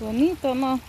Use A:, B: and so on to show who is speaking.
A: Bonito, ¿no?